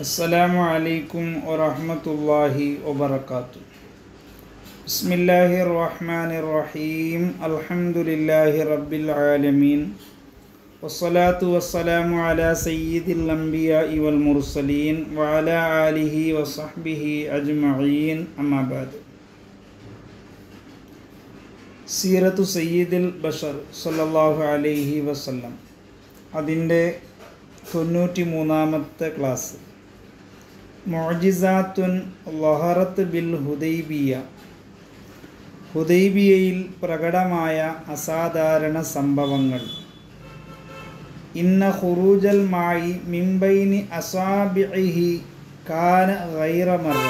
السلام عليكم ورحمة الله وبركاته بسم الله الرحمن الرحيم الحمد لله رب العالمين والصلاة والسلام على سيد الأنبياء والمرسلين وعلى آله وصحبه أجمعين أما بعد സീറത്തു സയ്യിദുൽ ബഷർ സല്ലല്ലാഹു അലൈഹി വസല്ലം അതിൻ്റെ തൊണ്ണൂറ്റി മൂന്നാമത്തെ ക്ലാസ് മൊജിസാത്തുൻ ലൊഹറത്ത് ബിൽ ഹുദൈബിയ. ഹുദൈബിയയിൽ പ്രകടമായ അസാധാരണ സംഭവങ്ങൾ. ഇന്ന ഖുറൂജൽ മായി മിംബൈനി അസാബിഹി കാന ഗൈറമറ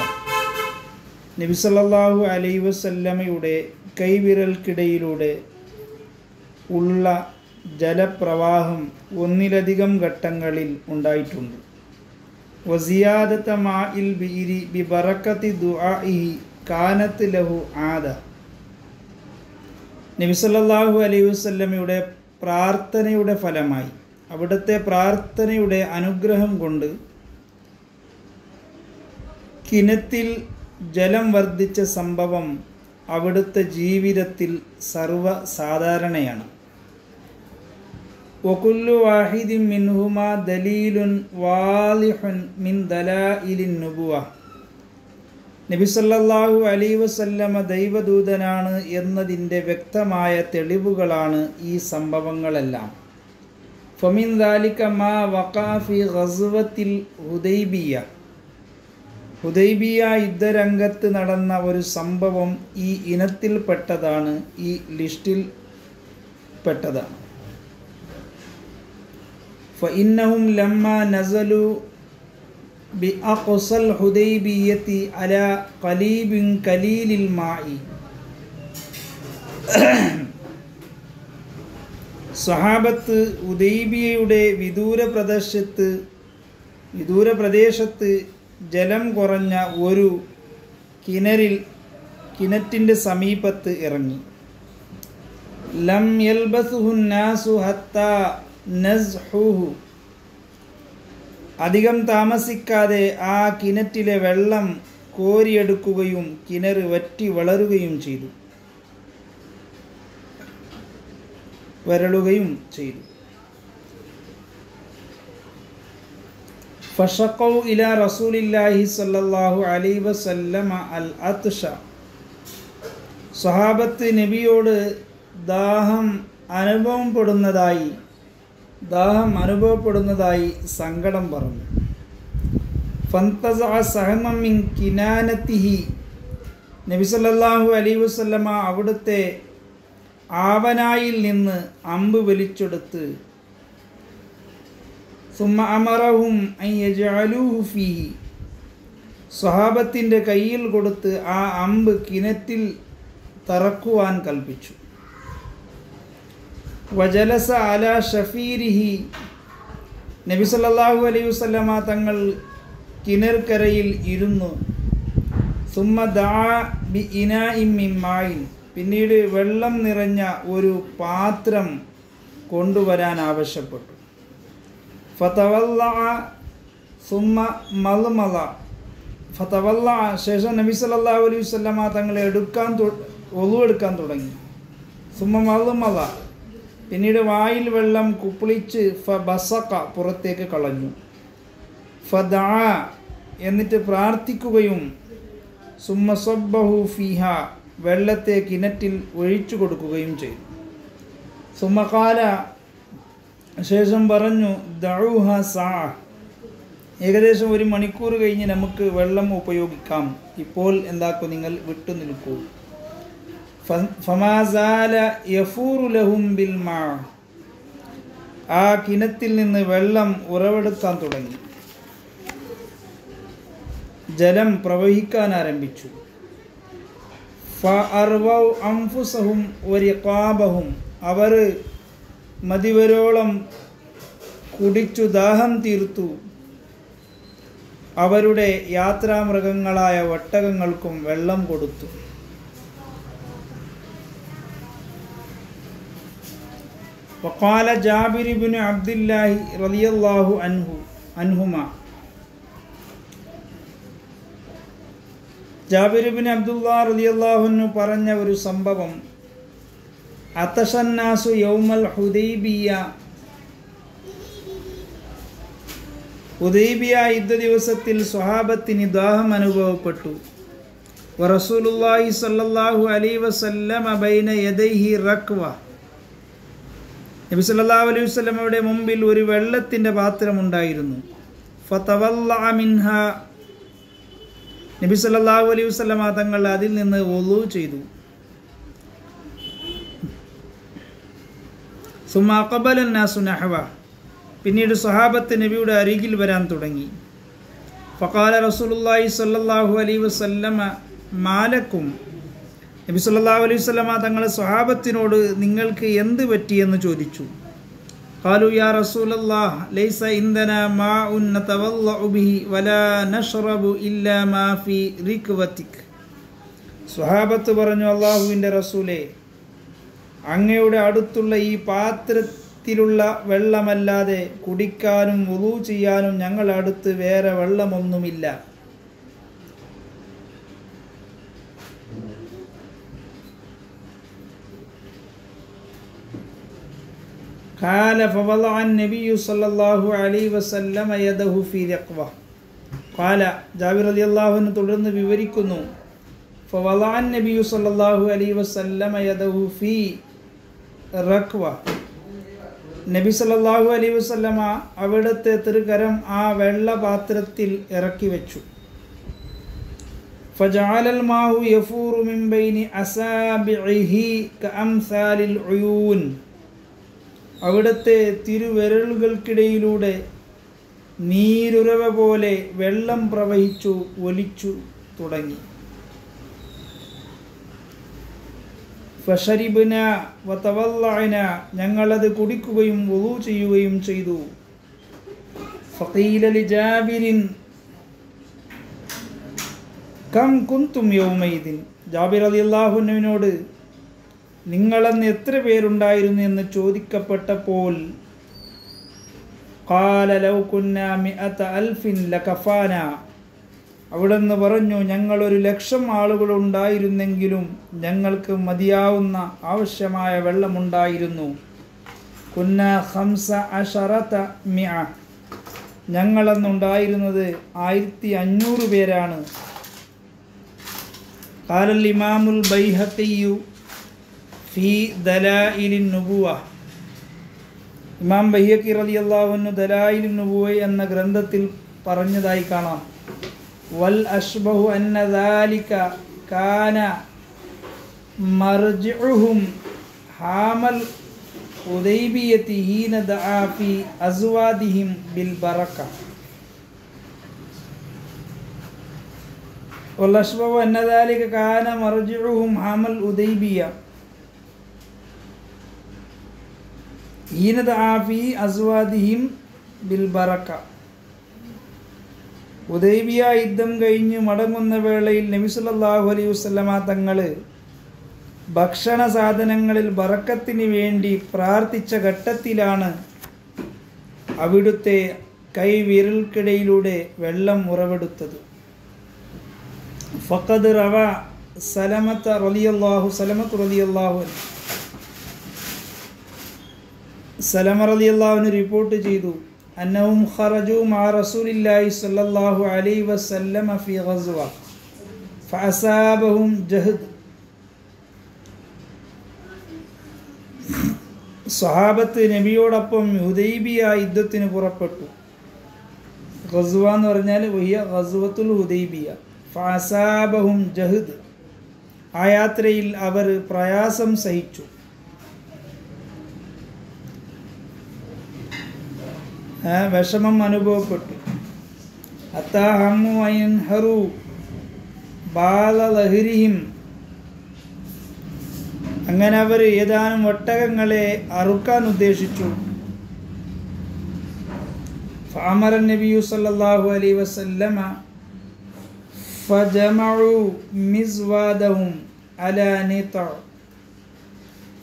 നബിസല്ലാഹു അലൈ വസല്ലമയുടെ കൈവിരൽക്കിടയിലൂടെ ഉള്ള ജലപ്രവാഹം ഒന്നിലധികം ഘട്ടങ്ങളിൽ ഉണ്ടായിട്ടുണ്ട്. വസിയാദത്ത മാഇൽ ബീരി ബി ബറക്കത്തി ദുആഇഹി കാനത്ത് ലഹു ആദ. നബി സല്ലല്ലാഹു അലൈഹി വസല്ലമയുടെ പ്രാർത്ഥനയുടെ ഫലമായി അവിടുത്തെ പ്രാർത്ഥനയുടെ അനുഗ്രഹം കൊണ്ട് കിനത്തിൽ ജലം വർദ്ധിച്ച സംഭവം അവിടുത്തെ ജീവിതത്തിൽ സർവസാധാരണയാണ്. വകുല്ലു واحد منهما دليل واضح من دلائل النبوة. നബി സല്ലല്ലാഹു അലൈഹി വസല്ലമ ദൈവദൂതനാണ് എന്നതിന്റെ വ്യക്തമായ തെളിവുകളാണ് ഈ സംഭവങ്ങളെല്ലാം. ഫമിൻ ദാലിക മാ വഖാഫി ഗസ്വത്തിൽ ഹുദൈബിയ. ഹുദൈബിയ യുദ്ധരംഗത്ത് നടന്ന ഒരു സംഭവം ഈ ഇനത്തിൽപ്പെട്ടതാണ് ഈ ലിസ്റ്റിൽ പെട്ടതാണ് فإنهم لما نزلوا بأقصى الحديبية على قليب قليل الماء സഹാബത്ത് ഉദൈബിയയുടെ വിദൂര പ്രദേശത്ത് വിദൂര പ്രദേശത്ത് ജലം കുറഞ്ഞ ഒരു കിണറിൽ കിണറ്റിൻ്റെ സമീപത്ത് ഇറങ്ങി ലം യൽബസുഹുന്നാസു ഹത്ത നസ്ഹുഹു. അധികം താമസിക്കാതെ ആ കിണറ്റിലെ വെള്ളം കോരിയെടുക്കുകയും കിണർ വറ്റി വളരുകയും ചെയ്തു. വരളുകയും ചെയ്തു. ഫഷക്കൗ ഇല റസൂലില്ലാഹി സല്ലല്ലാഹു അലൈഹി വസല്ലമ അൽ അത്ഷ. സ്വഹാബത്ത് നബിയോട് ദാഹം അനുഭവപ്പെടുന്നതായി ദാഹം അനുഭവപ്പെടുന്നതായി സങ്കടം പറഞ്ഞു. ഫന്തസ സഹമിൻ കിനാനത്തിഹി. നബി സല്ലല്ലാഹു അലൈഹി വസല്ലമ അവിടുത്തെ ആവനായിൽ നിന്ന് അമ്പ് വലിച്ചെടുത്ത് ഫീഹി. സ്വഹാബത്തിന്റെ കയ്യിൽ കൊടുത്ത് ആ അമ്പ് കിണറ്റിൽ തറക്കുവാൻ കൽപ്പിച്ചു. വജലസ അല ഷഫീരിഹി. നബി സല്ലാഹു അലൈഹി വസ്ലമ തങ്ങൾ കിണർക്കരയിൽ ഇരുന്നു. സുമ്മ ദാ ബി ഇനാ പിന്നീട് വെള്ളം നിറഞ്ഞ ഒരു പാത്രം കൊണ്ടുവരാൻ ആവശ്യപ്പെട്ടു. ഫതവല്ല സുമ്മ മൽമല. ഫതവല്ല ശേഷം നബി സല്ലല്ലാഹു അലൈഹി വസല്ലമ തങ്ങളെ എടുക്കാൻ ഒളു എടുക്കാൻ തുടങ്ങി. സുമ്മ മൽമല. പിന്നീട് വായിൽ വെള്ളം കുപ്പിളിച്ച് ഫ ബസക്ക പുറത്തേക്ക് കളഞ്ഞു. ഫദാ എന്നിട്ട് പ്രാർത്ഥിക്കുകയും സുമ്മ സബ്ബഹു ഫിഹ വെള്ളത്തെ കിണറ്റിൽ ഒഴിച്ചു കൊടുക്കുകയും ചെയ്തു. സുമകാല ശേഷം പറഞ്ഞു ദഴുഹ സാ ഏകദേശം ഒരു മണിക്കൂർ കഴിഞ്ഞ് നമുക്ക് വെള്ളം ഉപയോഗിക്കാം. ഇപ്പോൾ എന്താക്കും നിങ്ങൾ വിട്ടു നിൽക്കൂ ഫമാസാല യഫൂറു ലഹും ബിൽ മാ. ആ കിണത്തിൽ നിന്ന് വെള്ളം ഉറവെടുക്കാൻ തുടങ്ങി. ജലം പ്രവഹിക്കാൻ ആരംഭിച്ചു. അംഫുസഹും ഒരിക്കാബഹും അവർ മതിവരോളം കുടിച്ചു ദാഹം തീർത്തു. അവരുടെ യാത്രാമൃഗങ്ങളായ ഒട്ടകങ്ങൾക്കും വെള്ളം കൊടുത്തു. വക്കാല ജാബിരിബിന് അബ്ദില്ലാഹി റലിയല്ലാഹു അൻഹു അൻഹുമ. رضي അബ്ദുല്ലാ റലിയല്ലാഹുനു പറഞ്ഞ ഒരു സംഭവം അത്തഷന്നാസു യൗമൽ ഹുദൈബിയ. ഉദൈബിയ യുദ്ധ ദിവസത്തിൽ സ്വഹാബത്തിന് ദാഹം അനുഭവപ്പെട്ടു. വറസൂലുല്ലാഹി സല്ലാഹു അലൈ വസല്ലമ ബൈന യദൈഹി റക്വ. നബി സല്ലല്ലാഹു അലൈഹി വസല്ലമയുടെ മുമ്പിൽ ഒരു വെള്ളത്തിന്റെ പാത്രമുണ്ടായിരുന്നു ഫതവല്ലഅ മിൻഹ. നബി സല്ലല്ലാഹു അലൈഹി വസല്ലമ തങ്ങൾ അതിൽ നിന്ന് വുളു ചെയ്തു. സുമ അഖബല നാസു നഹവ. പിന്നീട് സ്വഹാബത്ത് നബിയുടെ അരികിൽ വരാൻ തുടങ്ങി. ഫഖാല റസൂലുള്ളാഹി സല്ലാഹു അലൈഹി വസല്ലമ മാലക്കും നബി സല്ലല്ലാഹു അലൈഹി വസല്ലമ തങ്ങളെ സ്വഹാബത്തിനോട് നിങ്ങൾക്ക് എന്ത് പറ്റിയെന്ന് ചോദിച്ചു قالوا يا رسول الله ليس عندنا ماء نتوضأ به ولا نشرب إلا ما في ركوتك സ്വഹാബത്ത് പറഞ്ഞു അള്ളാഹുവിൻ്റെ റസൂലേ അങ്ങയുടെ അടുത്തുള്ള ഈ പാത്രത്തിലുള്ള വെള്ളമല്ലാതെ കുടിക്കാനും വുളു ചെയ്യാനും ഞങ്ങളുടെ അടുത്ത് വേറെ വെള്ളമൊന്നുമില്ല قال فوضع النبي صلى الله عليه وسلم يده في رقبة قال ജാബിർ റളി അള്ളാഹുവിന് തുടർന്ന് വിവരിക്കുന്നു فوضع النبي صلى الله عليه وسلم يده في ركوة നബി സല്ലല്ലാഹു അലൈഹി വസല്ലമ അവിടുത്തെ തൃകരം ആ വെള്ള പാത്രത്തിൽ ഇറക്കി വെച്ചു فجعل الماء يفور من بين أصابعه كأمثال العيون അവിടുത്തെ തിരുവിരലുകൾക്കിടയിലൂടെ നീരുറവ പോലെ വെള്ളം പ്രവഹിച്ചു ഒലിച്ചു തുടങ്ങി. ഫഷരിബിന വതവല്ലഅന ഞങ്ങളത് കുടിക്കുകയും വുളു ചെയ്യുകയും ചെയ്തു. ഫഖീല ലിജാബിരിൻ കം കുന്തും യൗമൈദിൻ. ജാബിർ റളിയല്ലാഹുവിനോട് നിങ്ങളെന്ന് എത്ര പേരുണ്ടായിരുന്നു എന്ന് ചോദിക്കപ്പെട്ടപ്പോൾ കാല ലൗ അവിടെന്ന് പറഞ്ഞു ഞങ്ങളൊരു ലക്ഷം ആളുകൾ ഉണ്ടായിരുന്നെങ്കിലും ഞങ്ങൾക്ക് മതിയാവുന്ന ആവശ്യമായ വെള്ളമുണ്ടായിരുന്നു. ഞങ്ങളെന്നുണ്ടായിരുന്നത് ആയിരത്തി അഞ്ഞൂറ് പേരാണ്. കാലൽ ഇമാമുൽ ബൈഹത്തിയു ഫി ദലായിലിൻ നുബുവ ഇമാം ബയ്യക്കി റളിയല്ലാഹുവിന് ദലായിലിൻ നുബുവ എന്ന ഗ്രന്ഥത്തിൽ പറഞ്ഞതായി കാണാം വൽ അഷ്ബഹു അന്ന ദാലിക കാന മർജിഉഹും ഹാമൽ ഉദൈബിയത്തി ഹീന ദആ ഫി അസ്വാദിഹിം ബിൽ ബറക والأشبه أن ذلك كان مرجعهم عام الأديبية ഈനത് ആഫി അസ്വാദിഹിം ബിൽബറക്ക ഉദൈബിയ യുദ്ധം കഴിഞ്ഞ് മടങ്ങുന്ന വേളയിൽ നബിസുലല്ലാഹു അലൈഹി വസ്ലമ തങ്ങൾ ഭക്ഷണ സാധനങ്ങളിൽ ബറക്കത്തിന് വേണ്ടി പ്രാർത്ഥിച്ച ഘട്ടത്തിലാണ് അവിടുത്തെ കൈവിരൽക്കിടയിലൂടെ വെള്ളം ഉറവെടുത്തത്. ഫക്കദ് റവ സലമത്ത് റലിയല്ലാഹു സലമത്ത് റലിയല്ലാഹു റളിയല്ലാഹു സലമ അള്ളാഹുവിന് റിപ്പോർട്ട് ചെയ്തു. അന്നവും ഖറജു മാ റസൂലില്ലാഹി സ്വല്ലല്ലാഹു അലൈഹി വസല്ലമ ഫി ഗസ്വ. ഫഅസാബഹും ജഹദ് സഹാബത്ത് നബിയോടൊപ്പം ഹുദൈബിയ യുദ്ധത്തിന് പുറപ്പെട്ടു. ഗസ്വ എന്ന് പറഞ്ഞാൽ വയ്യ ഗസ്വത്തുൽ ഹുദൈബിയ. ഫാസാബഹും ജഹദ് ആ യാത്രയിൽ അവർ പ്രയാസം സഹിച്ചു. വിഷമം അനുഭവപ്പെട്ടു. അത്താഹമ്മു അയൻഹറു ബാലലഹരിഹിം അങ്ങനെ അവർ ഏതാനും ഒട്ടകങ്ങളെ അറുക്കാൻ ഉദ്ദേശിച്ചു. ഫാമർ നബിയു സല്ലാഹു അലൈഹി വസല്ലമ ഫജമഉ മിസ്വാദഹും അല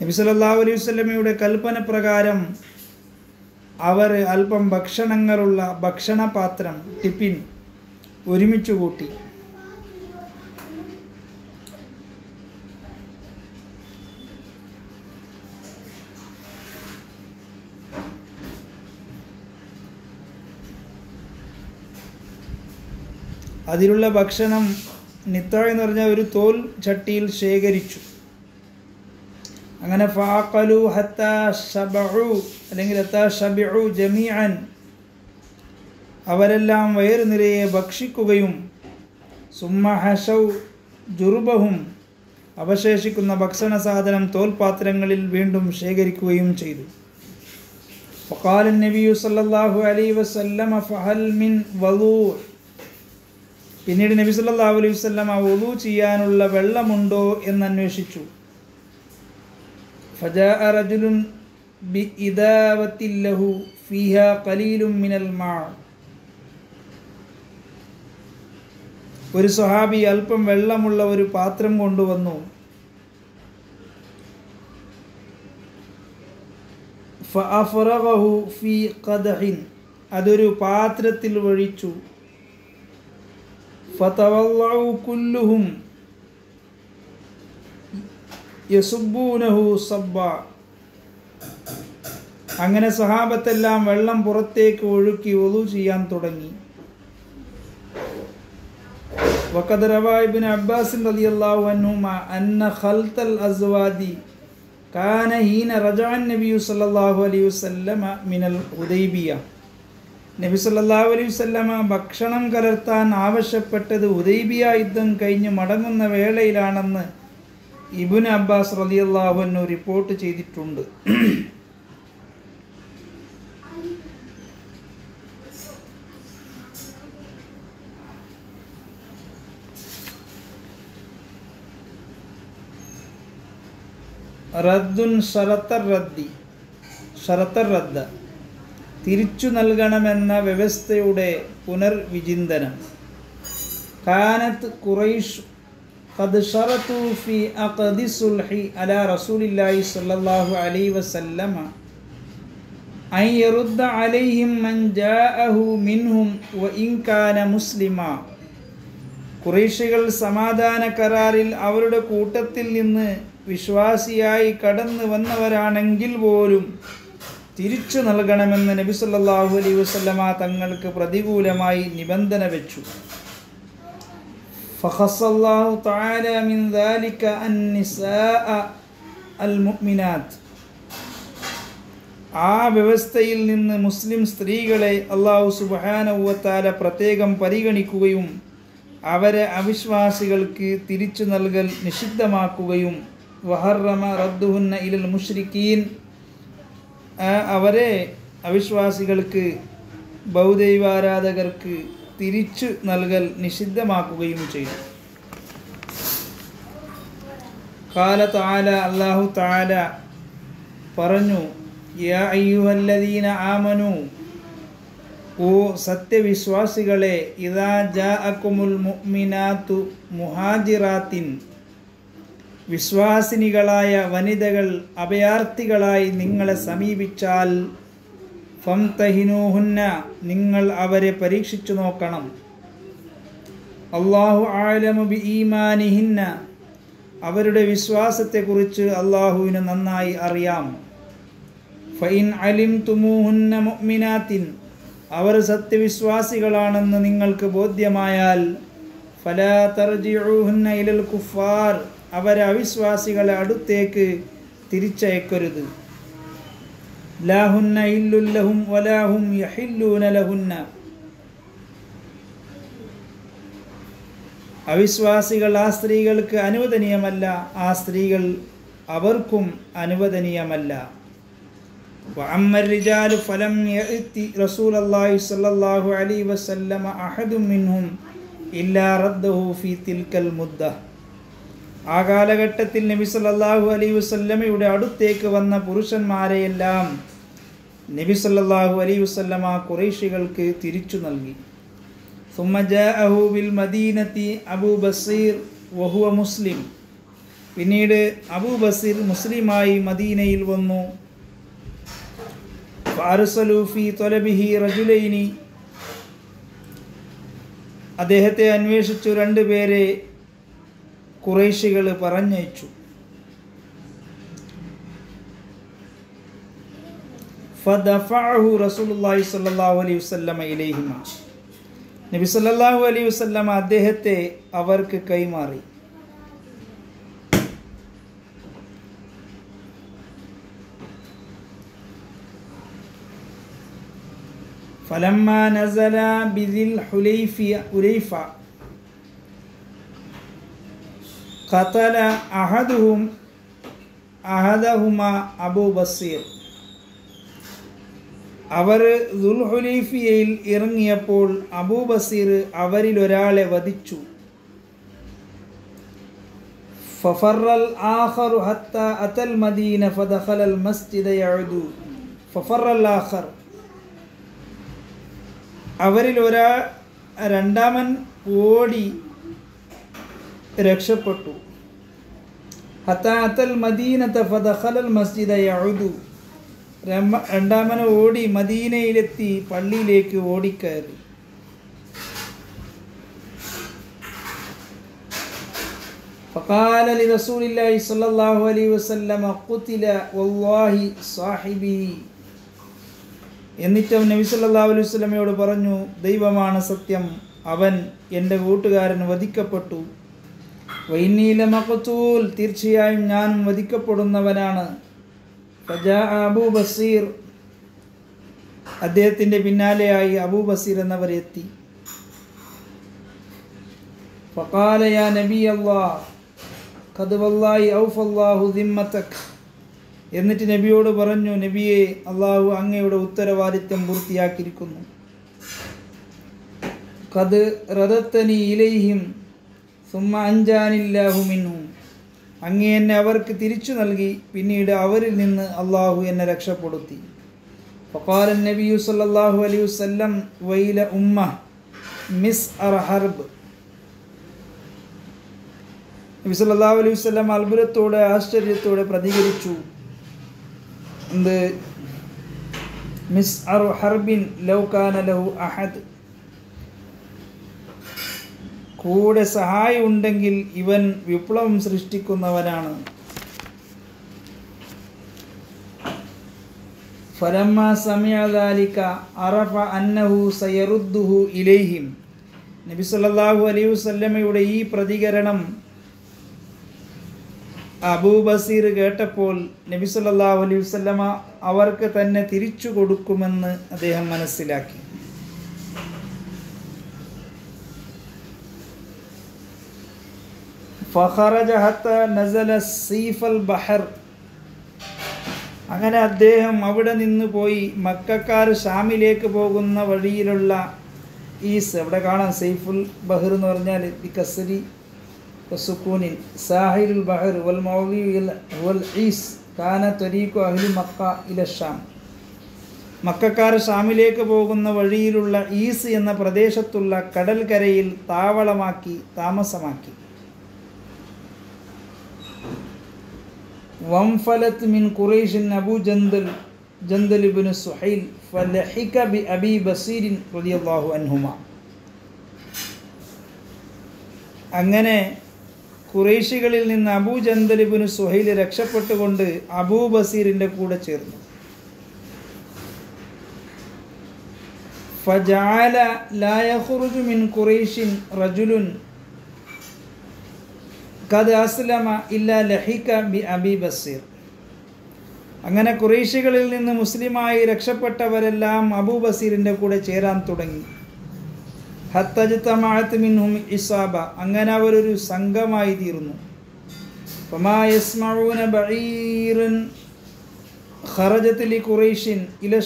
നബി സല്ലാഹു അലൈഹി വസല്ലമയുടെ കൽപ്പന പ്രകാരം അവർ അല്പം ഭക്ഷണങ്ങളുള്ള ഭക്ഷണപാത്രം ടിഫിൻ ഒരുമിച്ച് കൂട്ടി. അതിലുള്ള ഭക്ഷണം നിത്ത എന്ന് പറഞ്ഞ ഒരു തോൽ ചട്ടിയിൽ ശേഖരിച്ചു. അങ്ങനെ ഫാഖലു ഹത്ത അല്ലെങ്കിൽ ഹത്ത ഷബിഉ ജമീഅൻ അവരെല്ലാം വയറുനിരയെ ഭക്ഷിക്കുകയും സുമ ഹസൗ ജുർബഹും അവശേഷിക്കുന്ന ഭക്ഷണ സാധനം തോൽപാത്രങ്ങളിൽ വീണ്ടും ശേഖരിക്കുകയും ചെയ്തു. ഫഖാൽ നബിയു സല്ലല്ലാഹു അലൈഹി വസല്ലമ ഫഹൽ മിൻ വലൂ പിന്നീട് നബി സല്ലല്ലാഹു അലൈഹി വസല്ലമ വലൂ ചെയ്യാനുള്ള വെള്ളമുണ്ടോ എന്നന്വേഷിച്ചു فجاء رجل بإداوة له فيها قليل من الماء ഒരു സ്വഹാബി അല്പം വെള്ളമുള്ള ഒരു പാത്രം കൊണ്ടുവന്നു ഫഅഫറഗഹു ഫീ ഖദഹിൻ അതൊരു പാത്രത്തിൽ ഒഴിച്ചു ഫതവല്ലഉ കുല്ലുഹും യസുബ്ബൂനഹു സബ്ബ അങ്ങനെ സഹാബത്തെല്ലാം വെള്ളം പുറത്തേക്ക് ഒഴുക്കി ഒതു ചെയ്യാൻ തുടങ്ങി وقد روى ابن عباس رضي الله عنهما أن خلط الأزواج كان حين رجع النبي صلى الله عليه وسلم من الحديبية നബി സല്ലല്ലാഹു അലൈഹി വസല്ലമ ഭക്ഷണം കലർത്താൻ ആവശ്യപ്പെട്ടത് ഉദൈബിയ യുദ്ധം കഴിഞ്ഞ് മടങ്ങുന്ന വേളയിലാണെന്ന് ഇബുൻ അബ്ബാസ് റളിയല്ലാഹു അൻഹു റിപ്പോർട്ട് ചെയ്തിട്ടുണ്ട്. റദ്ദുൻ ശരത്തർ റദ്ദി. ശരത്തർ റദ്ദ. തിരിച്ചു നൽകണമെന്ന വ്യവസ്ഥയുടെ പുനർവിചിന്തനം. കാനത്ത് ഖുറൈഷ് قد شرطوا في عقد الصلح على رسول الله صلى الله عليه وسلم أن يرد عليهم من جاءه منهم وإن كان مسلما കുറേശികൾ സമാധാന കരാറിൽ അവരുടെ കൂട്ടത്തിൽ നിന്ന് വിശ്വാസിയായി കടന്നു വന്നവരാണെങ്കിൽ പോലും തിരിച്ചു നൽകണമെന്ന് നബി സല്ലല്ലാഹു അലൈഹി വസല്ലമ തങ്ങൾക്ക് പ്രതികൂലമായി നിബന്ധന വെച്ചു فخص الله تعالى من ذلك النساء المؤمنات ആ വ്യവസ്ഥയിൽ നിന്ന് മുസ്ലിം സ്ത്രീകളെ അള്ളാഹു സുബാനവത്താല പ്രത്യേകം പരിഗണിക്കുകയും അവരെ അവിശ്വാസികൾക്ക് തിരിച്ചു നൽകൽ നിഷിദ്ധമാക്കുകയും വഹറമ റദ്ദുഹുന്ന ഇലൽ മുഷ്രിക്കീൻ അവരെ അവിശ്വാസികൾക്ക് ബൗദൈവാരാധകർക്ക് തിരിച്ചു നൽകൽ നിഷിദ്ധമാക്കുകയും ചെയ്തു. കാല താല അള്ളാഹു താല പറഞ്ഞു യാ അയ്യുഹല്ലദീന ആമനു ഓ സത്യവിശ്വാസികളെ ഇതാ ജാ അക്കുമുൽ മുഅ്മിനാത്തു മുഹാജിറാത്തിൻ വിശ്വാസിനികളായ വനിതകൾ അഭയാർത്ഥികളായി നിങ്ങളെ സമീപിച്ചാൽ ഫംതഹിനൂഹുന്ന നിങ്ങൾ അവരെ പരീക്ഷിച്ചു നോക്കണം. അള്ളാഹു ആലമു ബി ഈമാനിഹിന്ന അവരുടെ വിശ്വാസത്തെക്കുറിച്ച് അള്ളാഹുവിന് നന്നായി അറിയാം. ഫൈൻ അലിം തുമൂഹുന്ന മുഅ്മിനാത്തിൻ അവർ സത്യവിശ്വാസികളാണെന്ന് നിങ്ങൾക്ക് ബോധ്യമായാൽ ഫലാ തർജിഊഹുന്ന ഇലൽ കുഫാർ അവരെ അവിശ്വാസികളെ അടുത്തേക്ക് തിരിച്ചയക്കരുത്. ലാഹുന്ന ഇല്ലുല്ലഹും വലാഹും യഹില്ലൂന ലഹുന്ന അവിശ്വാസികൾ ആ സ്ത്രീകൾക്ക് അനുവദനീയമല്ല ആ സ്ത്രീകൾ അവർക്കും അനുവദനീയമല്ല وأما الرجال فلم يأتي رسول الله صلى الله عليه وسلم أحد منهم إلا رده في تلك المدة ആ കാലഘട്ടത്തിൽ നബി സല്ലാഹു അലൈ വസ്ല്ലമയുടെ അടുത്തേക്ക് വന്ന പുരുഷന്മാരെയെല്ലാം നബി സല്ലാഹു അലൈ വസ്ല്ലമ കുറേശികൾക്ക് തിരിച്ചു നൽകി. സുമ്മജഅഹുബിൽ മദീനത്തി അബു ബസീർ വഹുവ മുസ്ലിം. പിന്നീട് അബു ബസീർ മുസ്ലിമായി മദീനയിൽ വന്നു. ഫാറുസലൂഫി തൊലബിഹി റജുലൈനി. അദ്ദേഹത്തെ അന്വേഷിച്ചു രണ്ടുപേരെ കുറേശികൾ പറഞ്ഞയച്ചു. റസൂലുള്ളാഹി സ്വല്ലല്ലാഹു അലൈഹി വസല്ലമ നബി സല്ലല്ലാഹു അലൈഹി വസല്ലമ അദ്ദേഹത്തെ അവർക്ക് കൈമാറി. ഫലമ്മ നസല ബിദിൽ ഹുലൈഫിയ ഉലൈഫ കത്തല അഹദുഹും അഹദഹുമ അബു ബസീർ. അവർ ദുൽഹുലീഫിയയിൽ ഇറങ്ങിയപ്പോൾ അബൂ ബസീർ അവരിലൊരാളെ വധിച്ചു. ഫഫറൽ ആഖറു ഹത്ത അതൽ മദീന ഫദഖലൽ മസ്ജിദ യഅദു. ഫഫറൽ ആഖർ. അവരിൽ ഒരാ രണ്ടാമൻ ഓടി രക്ഷപ്പെട്ടു ഹത്ത അത്തൽ മദീനത്തെ ഫദഖലൽ മസ്ജിദ യഅുദു രമ- രണ്ടാമൻ ഓടി മദീനയിലെത്തി പള്ളിയിലേക്ക് ഓടിക്കയറി فقال لرسول الله صلى الله عليه وسلم قتل والله صاحبي എന്നിട്ട് അവൻ നബി സല്ലല്ലാഹു അലൈഹി വസല്ലമയോട് പറഞ്ഞു ദൈവമാണ് സത്യം അവൻ എൻ്റെ കൂട്ടുകാരൻ വധിക്കപ്പെട്ടു വൈനീല തീർച്ചയായും ഞാനും വധിക്കപ്പെടുന്നവനാണ്. അബൂ ബസീർ അദ്ദേഹത്തിന്റെ പിന്നാലെയായി അബൂ ബസീർ എന്നവരെത്തി എന്നിട്ട് നബിയോട് പറഞ്ഞു നബിയെ അള്ളാഹു അങ്ങയുടെ ഉത്തരവാദിത്വം പൂർത്തിയാക്കിയിരിക്കുന്നു. കത് റദത്തനി ഇലൈഹിം സുമ്മ അങ്ങേ എന്നെ അവർക്ക് തിരിച്ചു നൽകി പിന്നീട് അവരിൽ നിന്ന് അള്ളാഹു എന്നെ രക്ഷപ്പെടുത്തി. ഫക്കാൽ നബിയു സല്ലാഹു അലൈഹി വസ്ലം വൈല ഉമ്മ മിസ് അർഹർബ് നബി സല്ലാഹു അലൈഹി വസ്ലം അത്ഭുതത്തോടെ ആശ്ചര്യത്തോടെ പ്രതികരിച്ചു. എന്ത്? മിസ് അർ ഹർബിൻ ലൗകാന ലഹു അഹദ്. കൂടെ സഹായം ഉണ്ടെങ്കിൽ ഇവൻ വിപ്ലവം സൃഷ്ടിക്കുന്നവനാണ്. ഫലമ്മ സമയദാലിക്ക അറഫ അന്നഹു സയറുദ്ദുഹു ഇലൈഹിം. നബി സല്ലല്ലാഹു അലൈഹി വല്ലമയുടെ ഈ പ്രതികരണം അബൂബസീർ കേട്ടപ്പോൾ നബി സല്ലല്ലാഹു അലൈഹി വല്ലമ അവർക്ക് തന്നെ തിരിച്ചു കൊടുക്കുമെന്ന് അദ്ദേഹം മനസ്സിലാക്കി. ഹത്ത ബഹർ അങ്ങനെ അദ്ദേഹം അവിടെ നിന്ന് പോയി മക്കാർ ഷാമിലേക്ക് പോകുന്ന വഴിയിലുള്ള ഈസ് അവിടെ കാണാം സൈഫുൽ ബഹർ എന്ന് പറഞ്ഞാൽ ബി കസരി സുക്കൂനിൽ സാഹിരുൽ ബഹർ വൽ വൽ ഈസ് കാന ത്വരീഖു അഹ്ലി മക്ക ഇല ഷാം. മക്കാർ ഷാമിലേക്ക് പോകുന്ന വഴിയിലുള്ള ഈസ് എന്ന പ്രദേശത്തുള്ള കടൽക്കരയിൽ താവളമാക്കി താമസമാക്കി. وانفلت من قريش أبو جندل جندل بن سحيل فلحق بأبي بصير رضي الله عنهما അങ്ങനെ കുറേശികളിൽ നിന്ന് അബൂ ജന്തലിബിന് സുഹൈൽ രക്ഷപ്പെട്ടുകൊണ്ട് അബൂ ബസീറിൻ്റെ കൂടെ ചേർന്നു فجعل لا يخرج من قريش رجل കത് അസ്ലമ ഇല്ല ലഹിക ബി അബി ബസീർ. അങ്ങനെ കുറേശികളിൽ നിന്ന് മുസ്ലിമായി രക്ഷപ്പെട്ടവരെല്ലാം അബൂ ബസീറിന്റെ കൂടെ ചേരാൻ തുടങ്ങി. ഹത്തജത്തമാഴത്ത് മിൻഹും ഇസാബ. അങ്ങനെ അവരൊരു സംഘമായി തീർന്നു. ഫമായസ്മഊന ഖറജത്തിലി ഖുറൈഷിൻ ഇല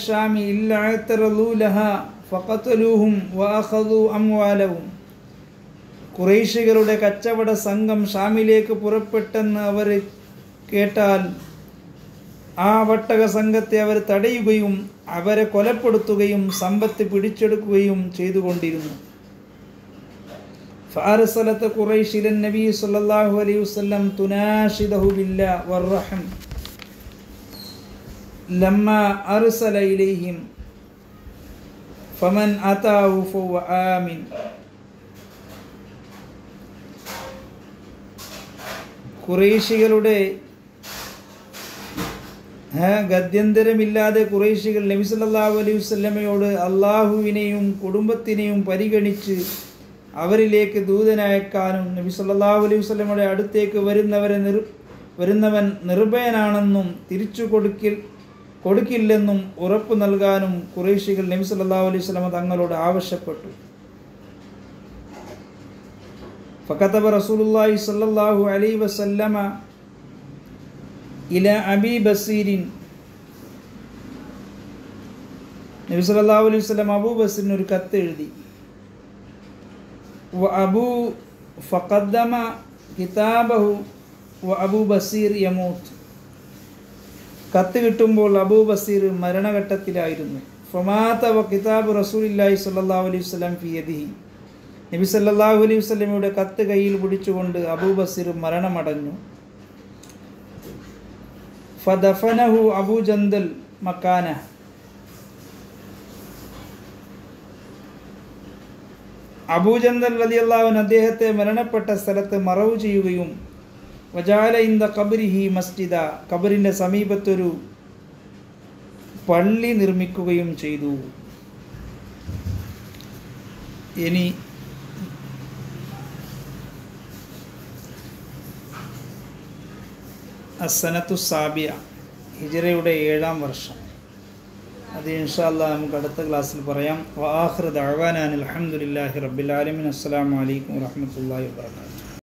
കുറേശികളുടെ കച്ചവട സംഘം ഷാമിലേക്ക് പുറപ്പെട്ടെന്ന് അവർ കേട്ടാൽ ആ വട്ടക സംഘത്തെ അവർ തടയുകയും അവരെ കൊലപ്പെടുത്തുകയും സമ്പത്ത് പിടിച്ചെടുക്കുകയും ചെയ്തുകൊണ്ടിരുന്നു. ഫാരസലത്ത് കുറൈശിലൻ നബി സല്ലാഹു അലൈഹി വസ്ലം തുനാഷിദഹുബില്ല വർറഹം ലമ്മ അർസല ഇലൈഹിം ഫമൻ അതാഹു ഫവ ആമിൻ. കുറേശികളുടെ ഗത്യന്തരമില്ലാതെ കുറേശികൾ നബി സല്ലല്ലാഹു അലൈഹി വസ്ലമയോട് അള്ളാഹുവിനെയും കുടുംബത്തിനെയും പരിഗണിച്ച് അവരിലേക്ക് ദൂതനയക്കാനും നബി സല്ലല്ലാഹു അലൈഹി വസ്ലമയുടെ അടുത്തേക്ക് വരുന്നവരെ നിർ വരുന്നവൻ നിർഭയനാണെന്നും തിരിച്ചു കൊടുക്കിൽ കൊടുക്കില്ലെന്നും ഉറപ്പു നൽകാനും കുറേശികൾ നബി സല്ലല്ലാഹു അലൈഹി വസ്ലമ തങ്ങളോട് ആവശ്യപ്പെട്ടു. فكتب رسول الله صلى الله عليه وسلم إلى أبي بصير നബി സല്ലല്ലാഹു അലൈഹി വസല്ലം അബൂ ബസീറിന് ഒരു കത്ത് എഴുതി വ അബൂ ഫഖദ്ദമ കിതാബഹു വ അബൂ ബസീർ യമൂത്ത് കത്ത് കിട്ടുമ്പോൾ അബൂ ബസീർ മരണഘട്ടത്തിലായിരുന്നു ഫമാത്ത വ കിതാബ് റസൂലില്ലാഹി സല്ലല്ലാഹു അലൈഹി വസല്ലം ഫി യദിഹി നബി സല്ലല്ലാഹു അലൈഹി വസ്ലമിയുടെ കത്ത് കയ്യിൽ പിടിച്ചുകൊണ്ട് അബൂ ബസീർ മരണമടഞ്ഞു. ഫദഫനഹു അബൂ ജന്തൽ മക്കാന. അബൂജന്തൽ റളിയല്ലാഹുൻ അദ്ദേഹത്തെ മരണപ്പെട്ട സ്ഥലത്ത് മറവ് ചെയ്യുകയും വജാല ഇന്ദ കബരിഹി മസ്ജിദ കബറിന്റെ സമീപത്തൊരു പള്ളി നിർമ്മിക്കുകയും ചെയ്തു. ഇനി അസനത്തു സാബിയ ഹിജറയുടെ ഏഴാം വർഷം. അത് ഇൻഷാല്ല നമുക്ക് അടുത്ത ക്ലാസ്സിൽ പറയാം. വാഹൃദ് അഴവാനാൻ അലഹമുല്ലാഹി റബ്ബിലാലമിൻ അസ്സാം വലൈക്കും വാഹമത്തല്ലാ വാബർക്കാത്തു